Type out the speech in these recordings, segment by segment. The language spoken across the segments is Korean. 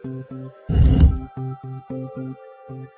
Thank you.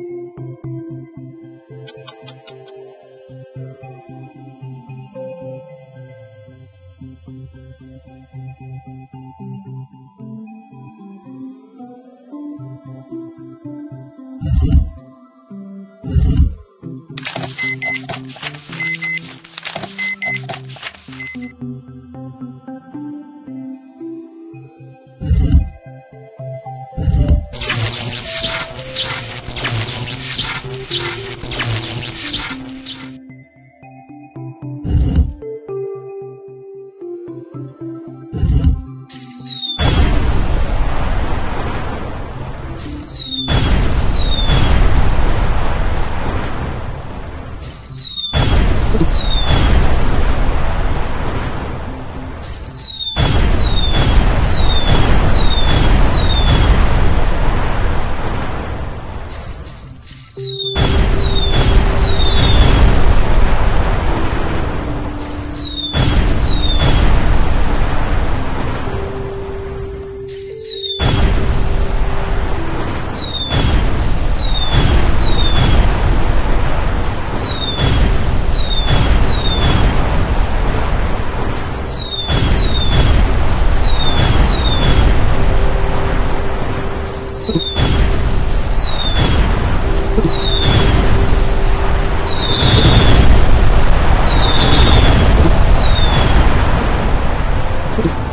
you you